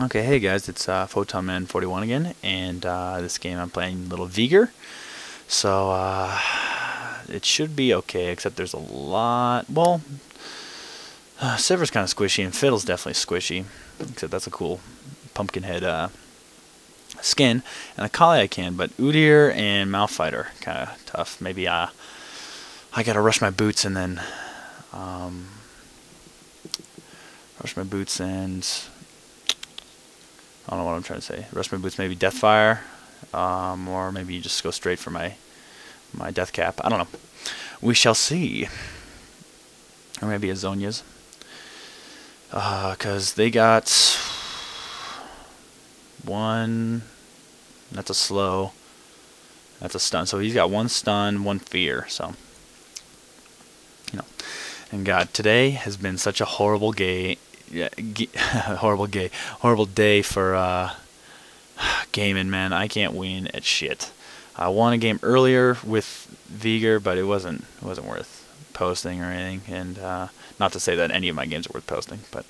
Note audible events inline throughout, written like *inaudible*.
Okay, hey guys, it's uh, Photonman41 again, and uh, this game I'm playing Little Veigar. So uh, it should be okay, except there's a lot. Well, uh, Sivir's kind of squishy, and Fiddle's definitely squishy, except that's a cool pumpkin head uh, skin. And Akali I can, but Udyr and Malphite kind of tough. Maybe uh, I gotta rush my boots and then um, rush my boots and I don't know what I'm trying to say. Rush my boots, maybe Deathfire, um, or maybe you just go straight for my my Death Cap. I don't know. We shall see. Or maybe a Zhonya's. Because uh, they got one. That's a slow. That's a stun. So he's got one stun, one fear. So, you know. And God, today has been such a horrible gay yeah, *laughs* horrible gay, horrible day for uh, *sighs* gaming, man. I can't win at shit. I won a game earlier with Veigar, but it wasn't it wasn't worth posting or anything. And uh, not to say that any of my games are worth posting, but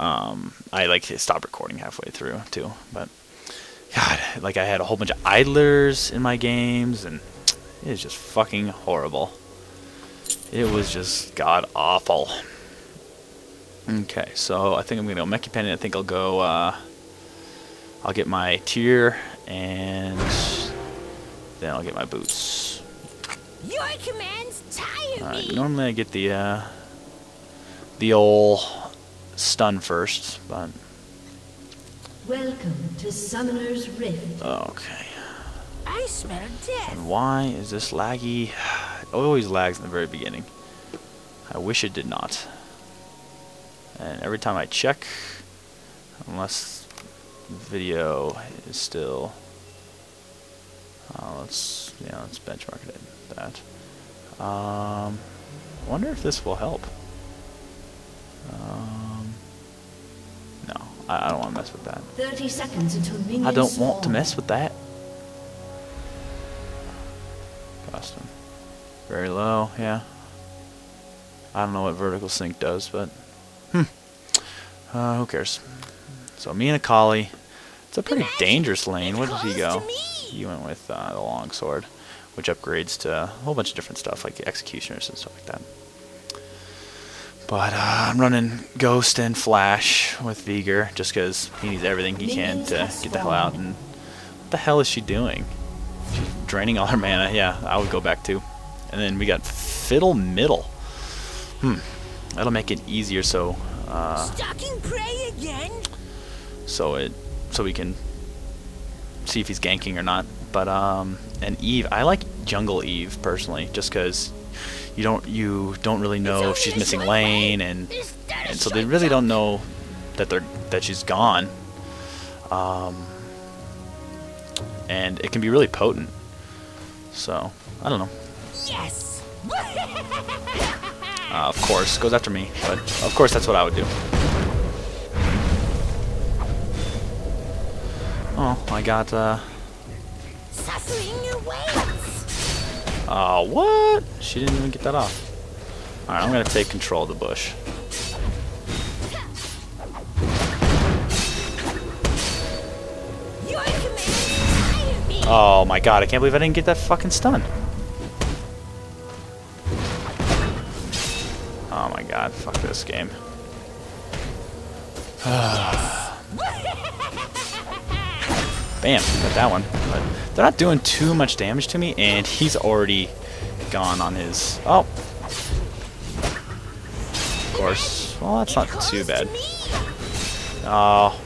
um, I like stopped recording halfway through too. But God, like I had a whole bunch of idlers in my games, and it was just fucking horrible. It was just god awful. Okay, so I think I'm gonna go Meki Penny. I think I'll go. Uh, I'll get my Tear and then I'll get my boots. Your commands tire All right, me. normally I get the uh, the old stun first, but Welcome to Summoner's Rift. okay. I smell death. And why is this laggy? *sighs* It always lags in the very beginning. I wish it did not. And every time I check, unless video is still, uh, let's yeah, let's benchmark it at that. Um, wonder if this will help. Um, no, I, I don't want to mess with that. 30 seconds until minions I don't want to mess with that. Custom. Very low, yeah. I don't know what vertical sync does, but. Uh, who cares? So me and a Akali. It's a pretty dangerous lane. Where did he go? He went with uh, the longsword, which upgrades to a whole bunch of different stuff like executioners and stuff like that. But uh, I'm running Ghost and Flash with Veigar just because he needs everything he can to get the hell out. And what the hell is she doing? She's draining all her mana. Yeah, I would go back too. And then we got Fiddle Middle. Hmm. That'll make it easier so uh, Stalking prey again? so it so we can see if he's ganking or not. But um, and Eve, I like Jungle Eve personally, just because you don't you don't really know if she's missing lane, and and so they really don't know that they're that she's gone. Um, and it can be really potent. So I don't know. Yes. *laughs* Uh, of course, goes after me, but of course that's what I would do. Oh, I got uh. Oh, what? She didn't even get that off. Alright, I'm gonna take control of the bush. Your commands tire me. Oh my god, I can't believe I didn't get that fucking stun. Fuck this game. *sighs* Bam, got that one. But they're not doing too much damage to me, and he's already gone on his... Oh! Of course. Well, that's not too bad. Oh.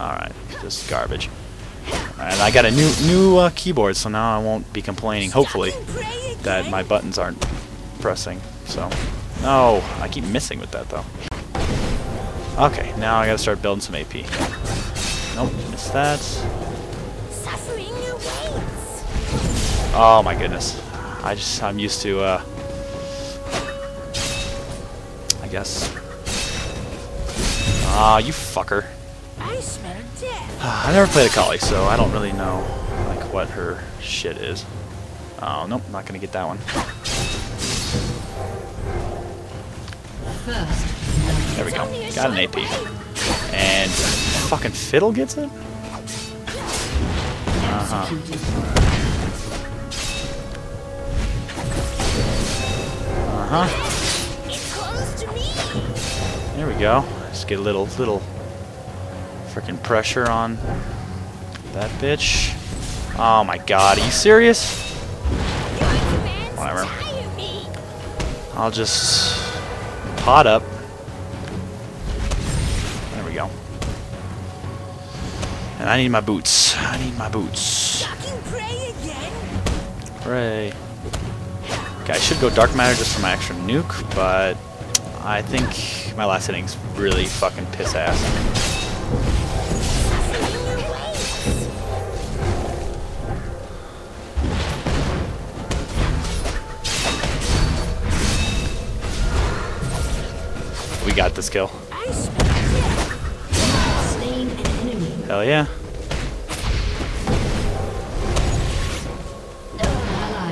Alright, just garbage. And I got a new new uh, keyboard, so now I won't be complaining, hopefully, that my buttons aren't pressing. So, no, I keep missing with that though. Okay, now I gotta start building some AP. Nope, missed that. Oh my goodness. I just, I'm used to, uh, I guess. Ah, you fucker. I smell death. I never played a Akali, so I don't really know, like, what her shit is. Oh, nope, not gonna get that one. There we go. Got an AP. And fucking Fiddle gets it? Uh-huh. Uh-huh. To. There we go. Just get a little, little freaking pressure on that bitch. Oh my god, are you serious? Whatever. I'll just pot up. There we go. And I need my boots. I need my boots. Hooray. Okay, I should go Dark Matter just for my extra nuke, but I think my last hitting's really fucking piss ass. Got this kill. Hell yeah.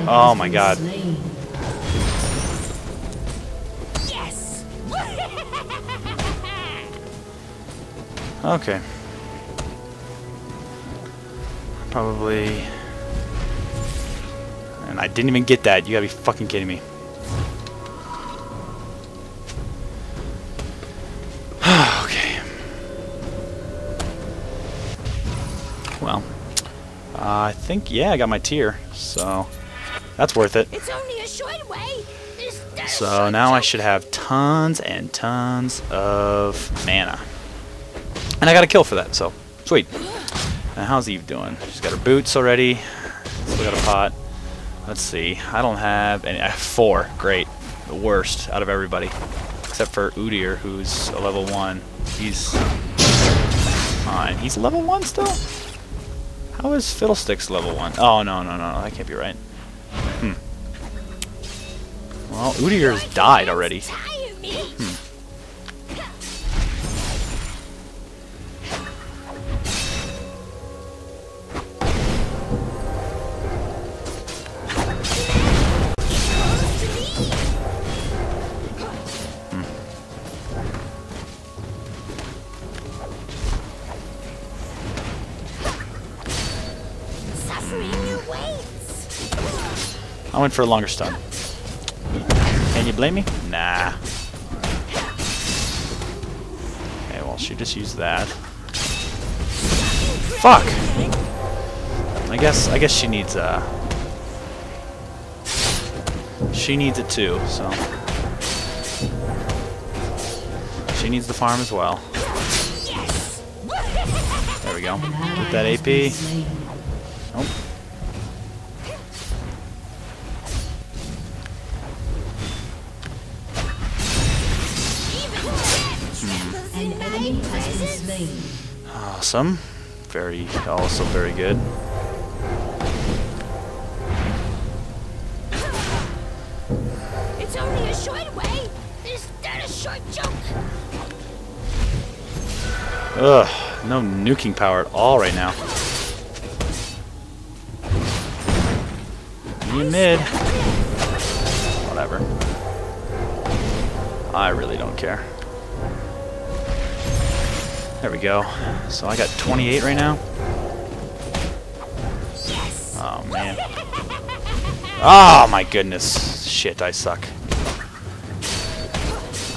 Oh my God. Yes. Okay. Probably. And I didn't even get that. You gotta be fucking kidding me. Think, yeah, I got my Tear. So, that's worth it. it's only a short way. So now I should have tons and tons of mana. And I got a kill for that, so sweet. Now how's Eve doing? She's got her boots already. Still got a pot. Let's see. I don't have any. I have four. Great. The worst out of everybody. Except for Udyr, who's a level one. He's fine. He's level one still? How is Fiddlesticks level one? Oh, no, no, no. That can't be right. Hmm. Well, Udyr's died already. I went for a longer stun. Can you blame me? Nah. Okay, well, she just used that. Fuck! I guess, I guess she needs, uh... She needs it too, so... She needs the farm as well. There we go. Get that AP. Awesome. Very, also very good. It's only a short way. Is that a short joke? Ugh, no nuking power at all right now. You mid. Whatever. I really don't care. There we go. So I got 28 right now. Yes. Oh man. Oh my goodness. Shit, I suck.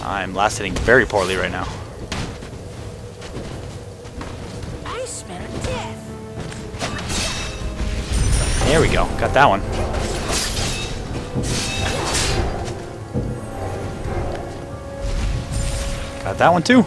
I'm last hitting very poorly right now. I smell death. There we go. Got that one. Got that one too.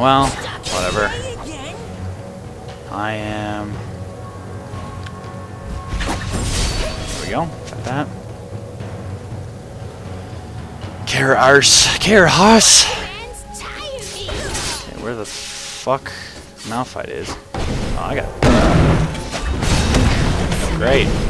Well, whatever. I am. There we go. Got that. Care arse. Care hoss. Okay, where the fuck Malphite is? Oh, I got. Great.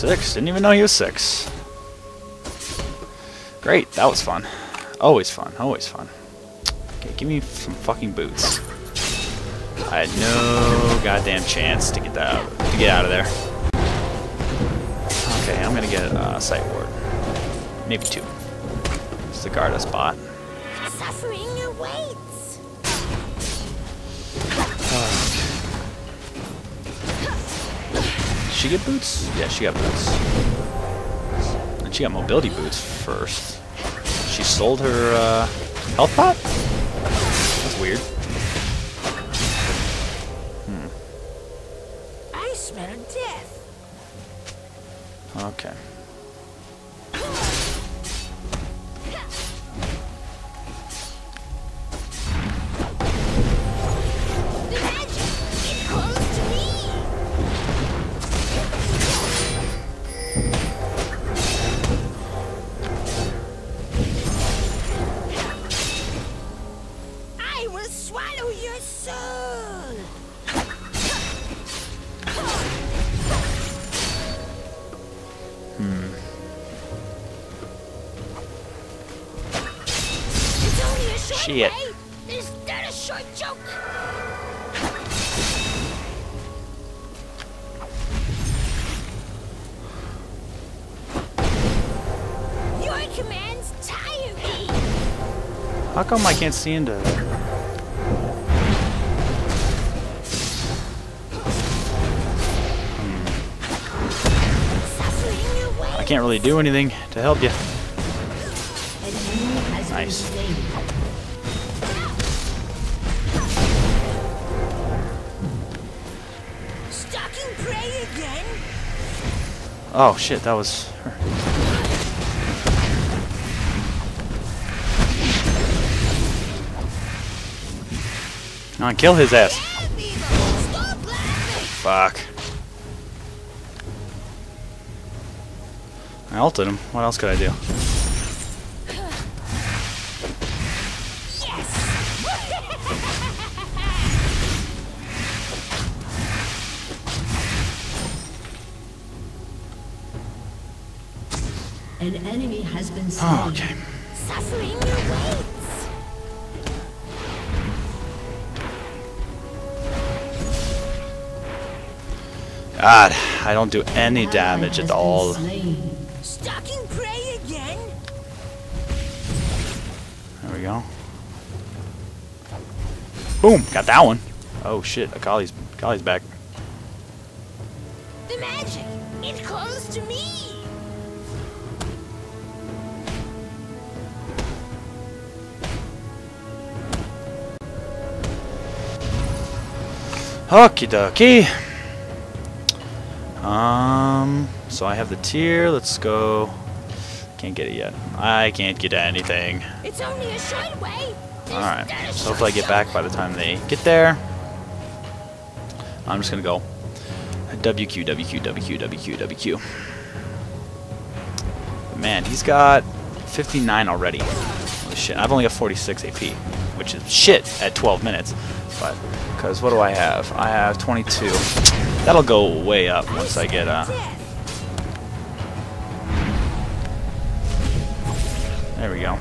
Six. Didn't even know he was six. Great. That was fun. Always fun. Always fun. Okay, give me some fucking boots. I had no goddamn chance to get that out, to get out of there. Okay, I'm gonna get a uh, sight ward. Maybe two. Just to guard spot. Suffering awaits. She get boots? Yeah, she got boots. And she got mobility boots first. She sold her uh, health pot? That's weird. I smell death. Okay. How come I can't see into there? Hmm. Suffering. I can't really do anything to help you. An enemy has Nice. been slain. Stalking prey again. Oh shit, that was Come on, kill his ass. Help me, Stop laughing. Fuck. I ulted him. What else could I do? An enemy has been ah, slain. Oh, okay. Suffering awaits. God, I don't do any damage at all. Stalking prey again. There we go. Boom! Got that one. Oh shit, Akali's, Akali's back. The magic. It calls to me. Okie dokie. Um, so I have the Tear. Let's go. Can't get it yet. I can't get anything. It's only a short way. Alright, so hopefully I get back by the time they get there. I'm just gonna go WQ, WQ, WQ, WQ, WQ. Man, he's got 59 already. Holy shit, I've only got 46 AP, which is shit at 12 minutes. But, because what do I have? I have 22. That'll go way up once I get, uh, there we go.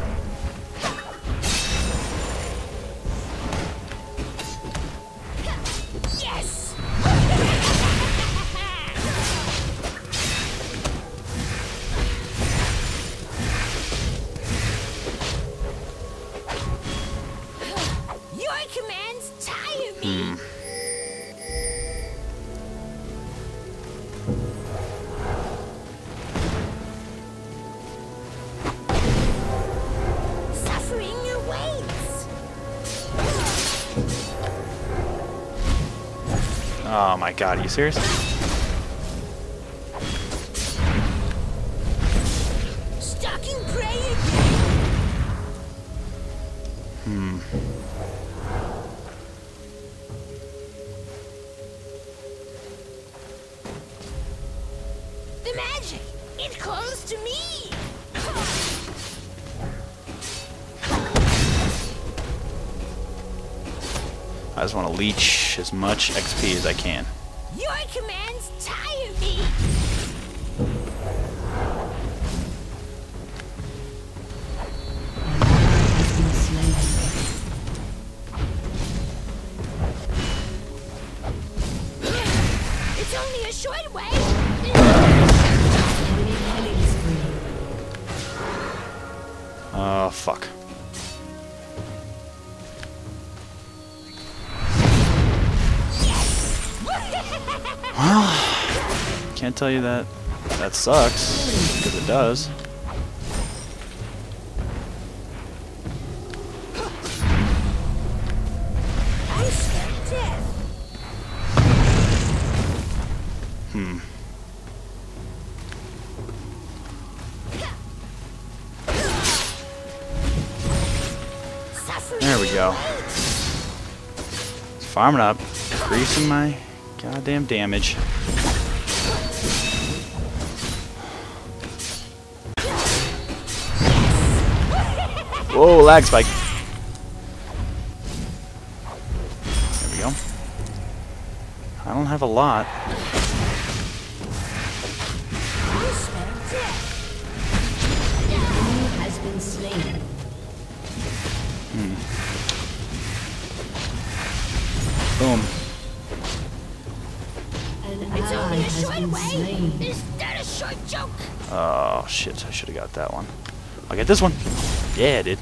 Oh my god, are you serious? Stalking prey again. Hmm. The magic. It calls to me. I just want to leech as much XP as I can. Your commands tell you that that sucks, because it does. Hmm. There we go. Farming up, increasing my goddamn damage. Whoa, lag spike. There we go. I don't have a lot. I smell death. Enemy has been slain. Boom. It's only a short way. Is that a short joke? Oh shit, I should have got that one. I'll get this one. Yeah, dude.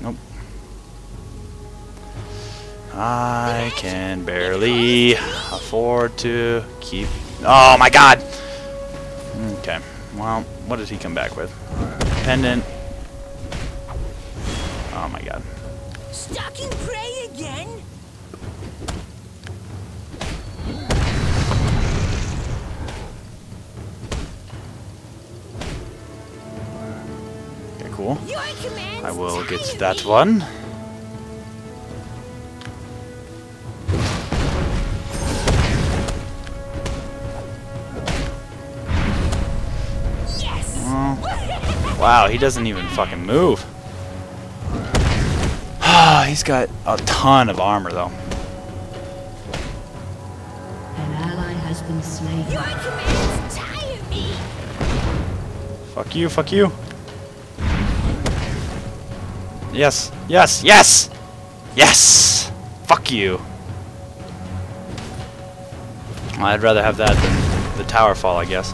Nope. I can barely afford to keep. Oh my god! Okay. Well, what did he come back with? Pendant. Oh my god. Stalking cool. I will get that one. Yes. Oh. Wow, he doesn't even fucking move. Ah, *sighs* He's got a ton of armor though. An ally has been slain. Your commands tire me. Fuck you, fuck you. Yes, yes, yes! Yes! Fuck you. I'd rather have that than the tower fall, I guess.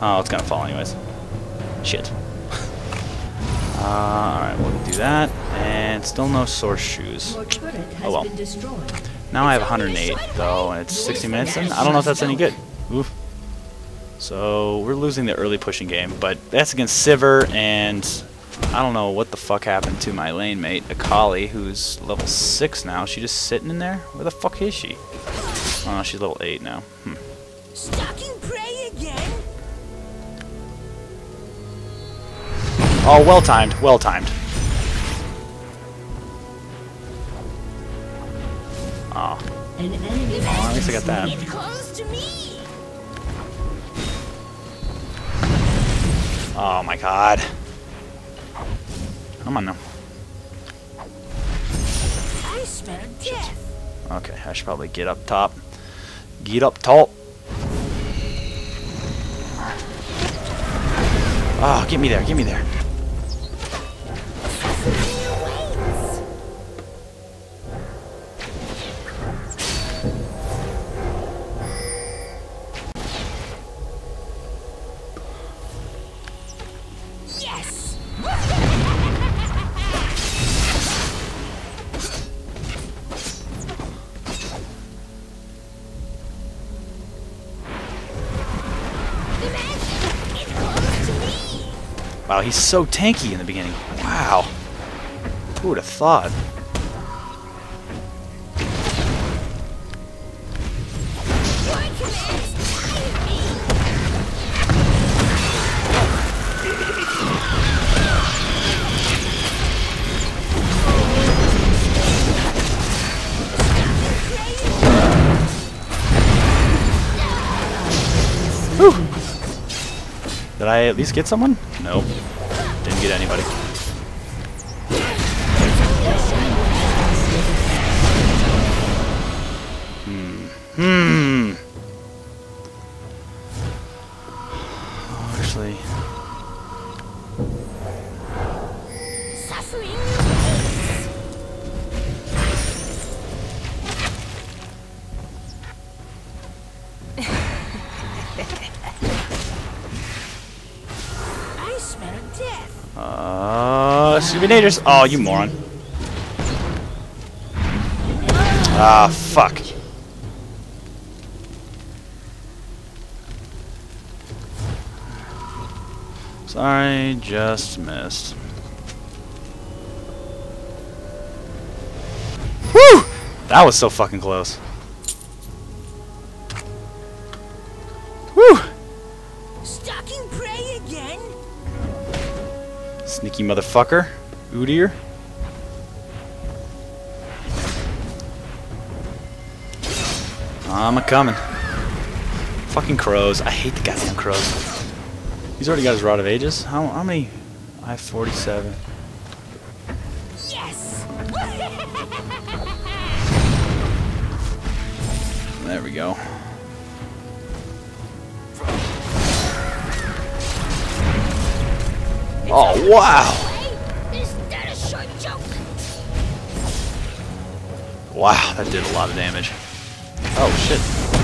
Oh, it's gonna fall anyways. Shit. *laughs* uh, alright, we'll do that. And still no Sorcerer's Shoes. Your turret has Oh, well. Now I have 108 though, and it's 60 minutes in. I don't know if that's any good. Oof. So we're losing the early pushing game, but that's against Sivir, and I don't know what the fuck happened to my lane mate, Akali, who's level 6 now. She just sitting in there? Where the fuck is she? Oh, she's level 8 now. Hmm. Stalking prey again? Oh, well timed, well timed. Oh, enemy at least I got that. slain. It calls to me. Oh my god. Come on now. I smell death. Okay, I should probably get up top. Get up top. Oh, get me there, get me there. Wow, he's so tanky in the beginning. Wow. Who would have thought? At least get someone? Nope. Didn't get anybody. Hmm. Hmm. This should be dangerous. Oh, you moron. Ah, fuck. Sorry, just missed. Whew! That was so fucking close. Whew! Stalking prey again? Sneaky motherfucker. Udyr. I'm a coming. Fucking crows. I hate the goddamn crows. He's already got his Rod of Ages. How, how many? I have 47. Yes! *laughs* There we go. Oh, wow! Wow, that did a lot of damage. Oh, shit.